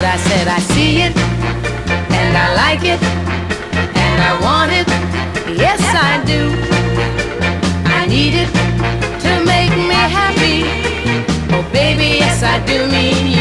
I said I see it, and I like it, and I want it. Yes, I do. I need it to make me happy. Oh, baby, yes, I do mean you.